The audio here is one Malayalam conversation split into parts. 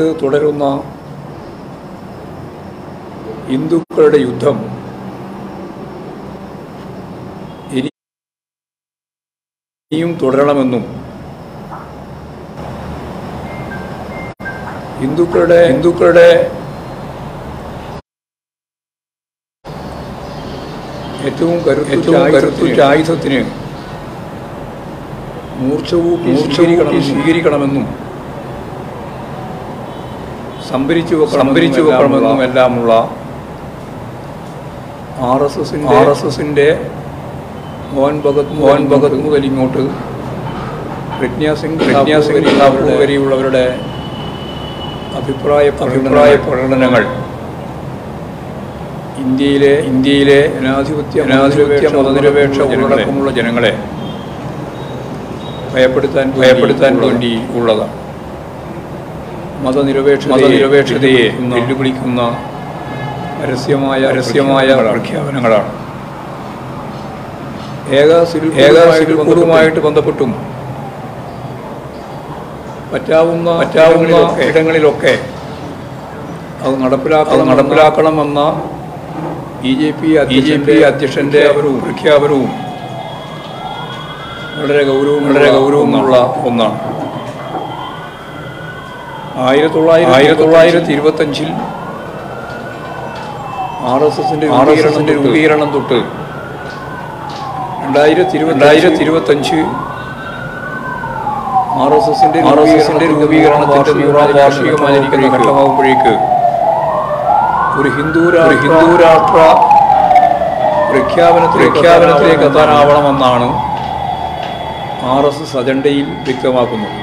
വർഷങ്ങളായിട്ട് തുടരുന്ന ഹിന്ദുക്കളുടെ യുദ്ധം ഇനി- ഇനിയും തുടരണമെന്നും ഹിന്ദുക്കളുടെ ഹിന്ദുക്കളുടെ ഏറ്റവും കരുത്തു ഏറ്റവും കരുത്തുറ്റ ആയുധത്തിന് മൂർച്ചവും സ്വീകരിക്കണമെന്നും സംഭരിച്ചു സംഭരിച്ചു വെക്കണമെന്നും എല്ലാമുള്ള ആർ എസ് എസിന്റെ ആർ എസ് എസിന്റെ മോഹൻ ഭഗത് മോഹൻ ഭഗത് മുതൽ ഇങ്ങോട്ട് പ്രജ്ഞാ സിംഗ് പ്രജ്ഞാ സിംഗ് വരെയുള്ളവരുടെ അഭിപ്രായ അഭിപ്രായ പ്രകടനങ്ങൾ. ഇന്ത്യയിലെ ഇന്ത്യയിലെ ജനാധിപത്യ ജനാധിപത്യ മതനിരപേക്ഷ ഉള്ളടക്കമുള്ള ജനങ്ങളെ ഭയപ്പെടുത്താൻ ഭയപ്പെടുത്താൻ വേണ്ടി ഉള്ളതാണ്. മതനിരപേക്ഷ മതനിരപേക്ഷതയെ വെല്ലുവിളിക്കുന്ന രഹസ്യമായ രഹസ്യമായ പ്രഖ്യാപനങ്ങളാണ്. ഏക സിവിൽ ഏക സിവിൽ കോഡുമായിട്ട് ബന്ധപ്പെട്ടും പറ്റാവുന്ന പറ്റാവുന്ന ഇടങ്ങളിലൊക്കെ അത് നടപ്പിലാക്കണം നടപ്പിലാക്കണമെന്ന B J P B J P അധ്യക്ഷന്റെ ഒരു പ്രഖ്യാപനവും വളരെ ഗൗരവം വളരെ ഗൗരവമുള്ള ഒന്നാണ്. ആയിരത്തി തൊള്ളായിരത്തി ആയിരത്തി തൊള്ളായിരത്തി ഇരുപത്തഞ്ചിൽ ആർ എസ് എസിന്റെ ആർ എസ് രൂപീകരണം തൊട്ട് രണ്ടായിരത്തി ഇരുപത്തി രണ്ടായിരത്തി ഇരുപത്തഞ്ച് ആർ എസ് ആർ എസ് എസിന്റെ രൂപീകരണത്തിന്റെ നൂറാം വാർഷികമായിരിക്കുന്ന ഘട്ടമാകുമ്പോഴേക്ക് ഒരു ഹിന്ദു ഒരു ഹിന്ദു രാഷ്ട്ര പ്രഖ്യാപനത്തിൽ പ്രഖ്യാപനത്തിലേക്ക് എത്താനാവണമെന്നാണ് ആർ എസ് എസ് അജണ്ടയിൽ വ്യക്തമാക്കുന്നത്.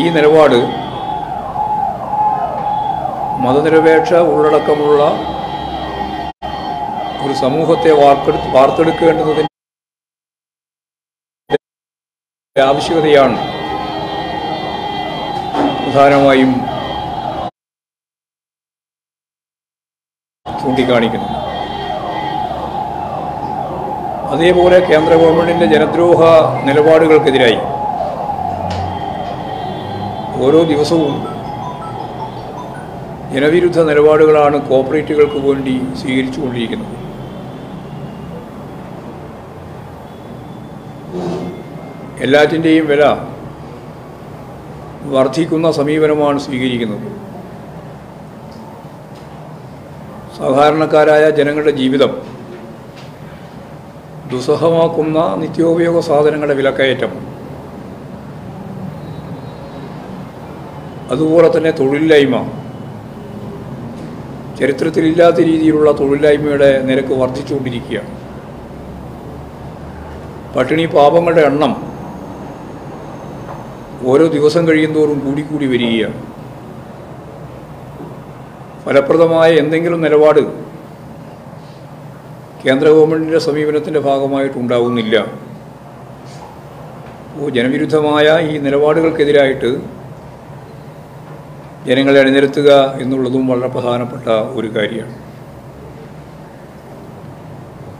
ഈ നിലപാട് മതനിരപേക്ഷ ഉള്ളടക്കമുള്ള ഒരു സമൂഹത്തെ വാർത്തെടു വാർത്തെടുക്കേണ്ടതിന്റെ ആവശ്യകതയാണ് പ്രധാനമായും ചൂണ്ടിക്കാണിക്കുന്നത്. അതേപോലെ കേന്ദ്ര ഗവൺമെന്റിന്റെ ജനദ്രോഹ നിലപാടുകൾക്കെതിരായി ഓരോ ദിവസവും ജനവിരുദ്ധ നിലപാടുകളാണ് കോപ്പറേറ്റുകൾക്ക് വേണ്ടി സ്വീകരിച്ചുകൊണ്ടിരിക്കുന്നത്. എല്ലാറ്റിന്റെയും വില വർദ്ധിക്കുന്ന സമീപനമാണ് സ്വീകരിക്കുന്നത്. സാധാരണക്കാരായ ജനങ്ങളുടെ ജീവിതം ദുസ്സഹമാക്കുന്ന നിത്യോപയോഗ സാധനങ്ങളുടെ വിലക്കയറ്റം. അതുപോലെ തന്നെ തൊഴിലില്ലായ്മ. ചരിത്രത്തിലില്ലാത്ത രീതിയിലുള്ള തൊഴിലില്ലായ്മയുടെ നിരക്ക് വർദ്ധിച്ചുകൊണ്ടിരിക്കുകയാണ്. പട്ടിണി പാപങ്ങളുടെ എണ്ണം ഓരോ ദിവസം കഴിയുന്തോറും കൂടിക്കൂടി വരികയാണ്. ഫലപ്രദമായ എന്തെങ്കിലും നിലപാട് കേന്ദ്ര ഗവൺമെന്റിന്റെ സമീപനത്തിന്റെ ഭാഗമായിട്ടുണ്ടാകുന്നില്ല ജനവിരുദ്ധമായ ഈ നിലപാടുകൾക്കെതിരായിട്ട് ജനങ്ങളെ അണിനിരത്തുക എന്നുള്ളതും വളരെ പ്രധാനപ്പെട്ട ഒരു കാര്യമാണ്.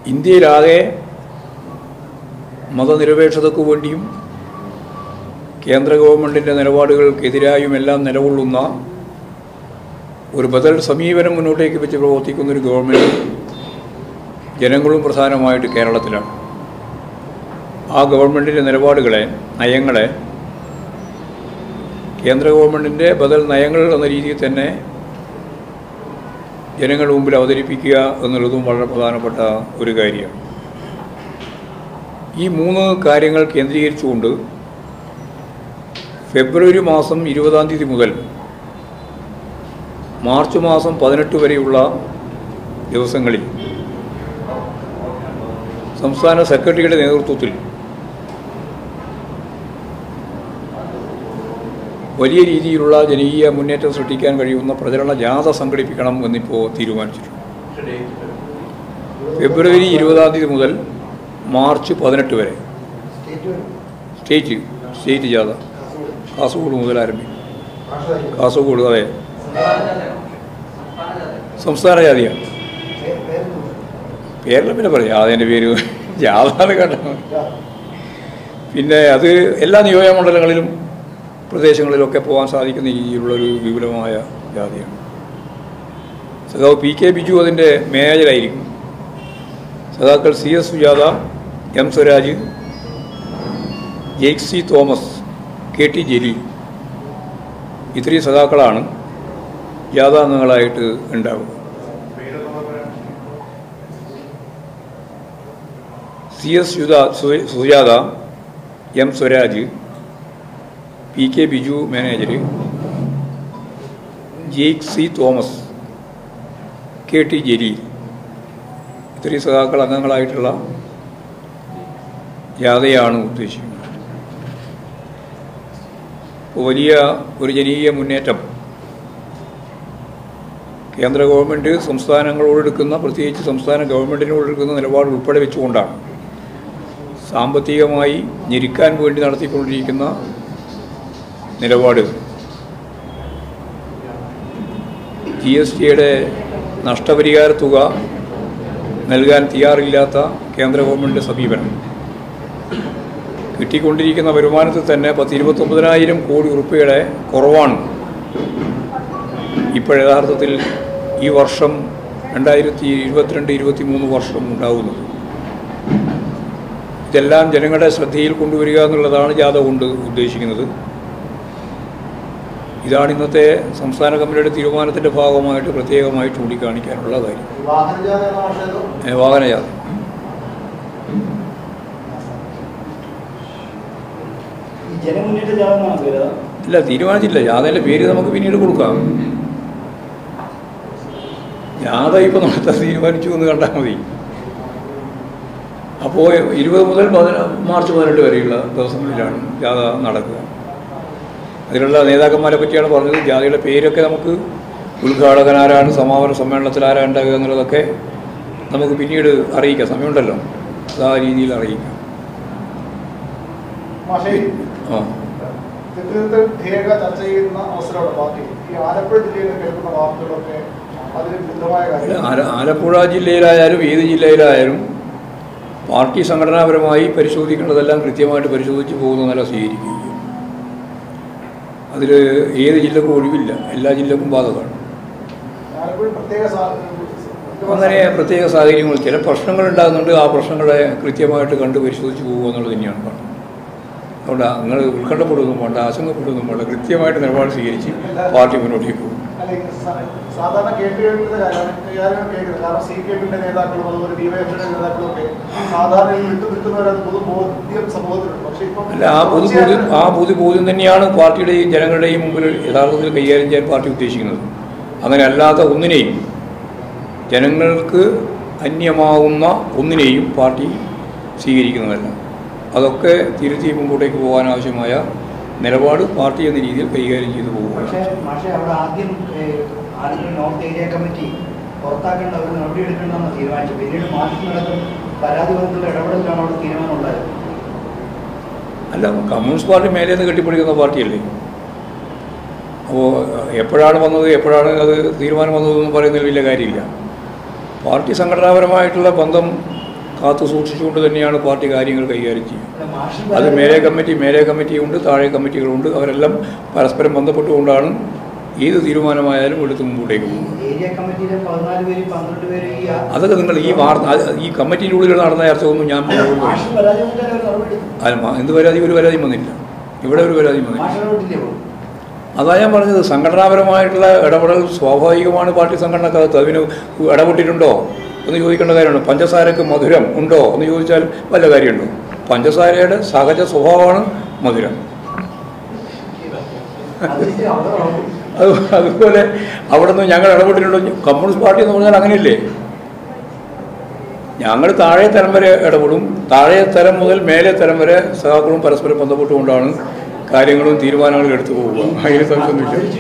ഇന്ത്യയിലാകെ മതനിരപേക്ഷതയ്ക്കു വേണ്ടിയും കേന്ദ്ര ഗവൺമെന്റിന്റെ നിലപാടുകൾക്കെതിരായും എല്ലാം നിലകൊള്ളുന്ന ഒരു ബദൽ സമീപനം മുന്നോട്ടേക്ക് വെച്ച് പ്രവർത്തിക്കുന്ന ഒരു ഗവൺമെന്റ് ജനങ്ങളും പ്രധാനമായിട്ട് കേരളത്തിലാണ്. ആ ഗവൺമെന്റിന്റെ നിലപാടുകളെ നയങ്ങളെ കേന്ദ്ര ഗവൺമെന്റിന്റെ ബദൽ നയങ്ങൾ എന്ന രീതിയിൽ തന്നെ ജനങ്ങളുടെ മുമ്പിൽ അവതരിപ്പിക്കുക എന്നുള്ളതും വളരെ പ്രധാനപ്പെട്ട ഒരു കാര്യമാണ്. ഈ മൂന്ന് കാര്യങ്ങൾ കേന്ദ്രീകരിച്ചുകൊണ്ട് ഫെബ്രുവരി മാസം ഇരുപതാം തീയതി മുതൽ മാർച്ച് മാസം പതിനെട്ട് വരെയുള്ള ദിവസങ്ങളിൽ സംസ്ഥാന സെക്രട്ടറിയുടെ നേതൃത്വത്തിൽ വലിയ രീതിയിലുള്ള ജനകീയ മുന്നേറ്റം സൃഷ്ടിക്കാൻ കഴിയുന്ന പ്രചരണ ജാഥ സംഘടിപ്പിക്കണം എന്നിപ്പോൾ തീരുമാനിച്ചിട്ടുണ്ട്. ഫെബ്രുവരി ഇരുപതാം തീയതി മുതൽ മാർച്ച് പതിനെട്ട് വരെ. സ്റ്റേറ്റ് സ്റ്റേറ്റ് ജാഥ. കാസർഗോഡ് മുതൽ ആരംഭിക്കും. കാസർഗോഡ് അതെ. സംസ്ഥാന ജാതിയാണ് പേരിലും പിന്നെ പറയാം. അതിന്റെ പേര് ജാഥ കേട്ടോ പിന്നെ അത് എല്ലാ നിയോജക മണ്ഡലങ്ങളിലും പ്രദേശങ്ങളിലൊക്കെ പോകാൻ സാധിക്കുന്ന രീതിയിലുള്ളൊരു വിപുലമായ ജാതിയാണ് സഖാവ് പി കെ ബിജു അതിന്റെ മേജറായിരിക്കും സഖാക്കൾ C S Sujatha M Swaraj Jaick C Thomas K T Jaleel. ഇത്രയും സഖാക്കളാണ് ജാഥാംഗങ്ങളായിട്ട് ഉണ്ടാവുക. C S Suja Sujatha M Swaraj P K Biju manager Jaick C Thomas K T Jaleel ഇത്രയും സഖാക്കൾ അംഗങ്ങളായിട്ടുള്ള ജാഥയാണ് ഉദ്ദേശിക്കുന്നത്. വലിയ ഒരു ജനീയ മുന്നേറ്റം. കേന്ദ്ര ഗവൺമെന്റ് സംസ്ഥാനങ്ങളോടെടുക്കുന്ന പ്രത്യേകിച്ച് സംസ്ഥാന ഗവൺമെന്റിനോടെടുക്കുന്ന നിലപാട് ഉൾപ്പെടെ വെച്ചുകൊണ്ടാണ് സാമ്പത്തികമായി ഞെരുക്കാൻ വേണ്ടി നടത്തിക്കൊണ്ടിരിക്കുന്ന നിലപാട് ജി എസ് ടിയുടെ നഷ്ടപരിഹാര തുക നൽകാൻ തയ്യാറില്ലാത്ത കേന്ദ്ര ഗവൺമെന്റ് സമീപനം. കിട്ടിക്കൊണ്ടിരിക്കുന്ന വരുമാനത്തിൽ തന്നെ പത്ത് ഇരുപത്തൊമ്പതിനായിരം കോടി ഉറുപ്പിയുടെ കുറവാണ്. ഇപ്പോൾ യഥാർത്ഥത്തിൽ ഈ വർഷം രണ്ടായിരത്തി ഇരുപത്തിരണ്ട് ഇരുപത്തി മൂന്ന് വർഷം ഉണ്ടാകുന്നത് ഇതെല്ലാം ജനങ്ങളുടെ ശ്രദ്ധയിൽ കൊണ്ടുവരിക എന്നുള്ളതാണ് ജാഥ കൊണ്ട് ഉദ്ദേശിക്കുന്നത്. ഇതാണ് ഇന്നത്തെ സംസ്ഥാന കമ്മിറ്റിയുടെ തീരുമാനത്തിന്റെ ഭാഗമായിട്ട് പ്രത്യേകമായി ചൂണ്ടിക്കാണിക്കാനുള്ള കാര്യം വാഹനയാത്ര വാഹനജാഥ ഇല്ല തീരുമാനിച്ചില്ല ജാഥയുടെ പേര് നമുക്ക് പിന്നീട് കൊടുക്കാം. ജാഥ ഇപ്പോൾ നടത്താൻ തീരുമാനിച്ചു എന്ന് കണ്ടാൽ മതി. അപ്പോൾ ഇരുപത് മുതൽ മാർച്ച് പതിനെട്ട് വരെയുള്ള ദിവസങ്ങളിലാണ് ജാഥ നടക്കുക. അതിലുള്ള നേതാക്കന്മാരെ പറ്റിയാണ് പറഞ്ഞത്. ജാതിയുടെ പേരൊക്കെ നമുക്ക് ഉദ്ഘാടകൻ ആരാണ് സമാപന സമ്മേളനത്തിൽ ആരാണ് ഉണ്ടാകുക എന്നുള്ളതൊക്കെ നമുക്ക് പിന്നീട് അറിയിക്കാം. സമയമുണ്ടല്ലോ. അത് ആ രീതിയിൽ അറിയിക്കാം. മാഷേ ആ. തിരുവനന്തപുരം ധീരക ചർച്ച ചെയ്യുന്ന അവസരമുള്ള പാർട്ടി ഈ ആലപ്പുഴ ജില്ലയിൽ കേൾക്കുന്ന വാർത്തകളൊക്കെ അതിന് വിരുദ്ധമായ അല്ല, കാര്യം ആലപ്പുഴ ജില്ലയിലായാലും ഏത് ജില്ലയിലായാലും പാർട്ടി സംഘടനാപരമായി പരിശോധിക്കേണ്ടതെല്ലാം കൃത്യമായിട്ട് പരിശോധിച്ച് പോകുന്ന നില അതിൽ ഏത് ജില്ലക്കും ഒഴിവില്ല. എല്ലാ ജില്ലക്കും ബാധകമാണ്. അങ്ങനെ പ്രത്യേക സാഹചര്യങ്ങൾ ചില പ്രശ്നങ്ങൾ ഉണ്ടാകുന്നുണ്ട്. ആ പ്രശ്നങ്ങളെ കൃത്യമായിട്ട് കണ്ട് പരിശോധിച്ച് പോകുക എന്നുള്ളത് തന്നെയാണ് പറഞ്ഞത്. അതുകൊണ്ട് നിങ്ങൾ ഉത്കണ്ഠപ്പെടുകയൊന്നും വേണ്ട ആശങ്കപ്പെടുകയൊന്നും വേണ്ട കൃത്യമായിട്ട് നിലപാട് സ്വീകരിച്ച് പാർട്ടി മുന്നോട്ടേക്ക് പോകും അല്ല, സാധാരണ കേട്ടുകേൾക്കുന്ന കാര്യമാണ് കാര്യങ്ങൾ കേൾക്കുന്നത്. കാരണം സി പി എമ്മിന്റെ നേതാക്കളും അതുപോലെ ഡിവൈഎഫിന്റെ നേതാക്കളും ഒക്കെ സാധാരണ വിട്ടു നിൽക്കുന്നവരത് പൊതു ബോധ്യം സമൂഹത്തിലുണ്ട്. പക്ഷേ ഇപ്പം ആ പൊതു ബോധ്യം ആ പൊതു ബോധ്യം തന്നെയാണ് പാർട്ടിയുടെയും ജനങ്ങളുടെയും മുമ്പിൽ യഥാർത്ഥത്തിൽ കൈകാര്യം ചെയ്യാൻ പാർട്ടി ഉദ്ദേശിക്കുന്നത്. അങ്ങനെ അല്ലാത്ത ഒന്നിനെയും ജനങ്ങൾക്ക് അന്യമാവുന്ന ഒന്നിനെയും പാർട്ടി സ്വീകരിക്കുന്നതല്ല. അതൊക്കെ തിരുത്തി മുമ്പോട്ടേക്ക് പോകാൻ ആവശ്യമായ നിലപാട് പാർട്ടി എന്ന രീതിയിൽ കൈകാര്യം ചെയ്തു പോകും പക്ഷേ അവിടെ ആദ്യം ഏഹ്, ആദ്യം നോർത്ത് ഏരിയ കമ്മിറ്റി പുറത്താക്കേണ്ട ഒരു നടപടി എടുക്കണമെന്ന് തീരുമാനിച്ചു പിന്നീട് മാർച്ച് പരാതി വന്നിട്ടുള്ള ഇടപെടലാണ് അവിടെ തീരുമാനമുണ്ടായത്. അല്ല കമ്മ്യൂണിസ്റ്റ് പാർട്ടി മേലെ നിന്ന് കെട്ടിപ്പിടിക്കുന്ന പാർട്ടിയല്ലേ? അപ്പോൾ എപ്പോഴാണ് വന്നത് എപ്പോഴാണ് അത് തീരുമാനം വന്നതെന്ന് പറയുന്നതിൽ വലിയ കാര്യമില്ല. പാർട്ടി സംഘടനാപരമായിട്ടുള്ള ബന്ധം കാത്തു സൂക്ഷിച്ചുകൊണ്ട് തന്നെയാണ് പാർട്ടി കാര്യങ്ങൾ കൈകാര്യം മാർഷിൽ അത് മേലെ കമ്മിറ്റി മേലെ കമ്മിറ്റിയുണ്ട് താഴെ കമ്മിറ്റികളുണ്ട്. അവരെല്ലാം പരസ്പരം ബന്ധപ്പെട്ടുകൊണ്ടാണ് ഏത് തീരുമാനമായാലും എടുത്ത് മുമ്പോട്ടേക്ക് പോകുന്നത്. അതൊക്കെ നിങ്ങൾ ഈ വാർത്ത ഈ കമ്മിറ്റിയുടെ ഉള്ളിൽ നടന്ന ചർച്ചയൊന്നും ഞാൻ അല്ല എന്ത് പരാതി? ഒരു പരാതിയും വന്നില്ല. ഇവിടെ ഒരു പരാതിയും വന്നില്ല. അതാ ഞാൻ പറഞ്ഞത് സംഘടനാപരമായിട്ടുള്ള ഇടപെടൽ സ്വാഭാവികമാണ് പാർട്ടി സംഘടനക്കകത്ത്. അതിന് ഇടപെട്ടിട്ടുണ്ടോ? എന്ന് ചോദിക്കേണ്ട കാര്യമുണ്ട്. പഞ്ചസാരക്ക് മധുരം ഉണ്ടോ എന്ന് ചോദിച്ചാൽ വല്ല കാര്യമുണ്ടോ? പഞ്ചസാരയുടെ സഹജ സ്വഭാവമാണ് മധുരം. അത് അതുപോലെ അവിടെ നിന്ന് ഞങ്ങൾ ഇടപെട്ടിട്ടുണ്ടോ. കമ്മ്യൂണിസ്റ്റ് പാർട്ടി എന്ന് പറഞ്ഞാൽ അങ്ങനെയല്ലേ? ഞങ്ങൾ താഴെ തരം വരെ ഇടപെടും. താഴെ തരം മുതൽ മേലെ തരം വരെ സഹാക്കളും പരസ്പരം ബന്ധപ്പെട്ടുകൊണ്ടാണ് കാര്യങ്ങളും തീരുമാനങ്ങളും എടുത്തു പോകുക അതിന് സംശയമൊന്നുമില്ല.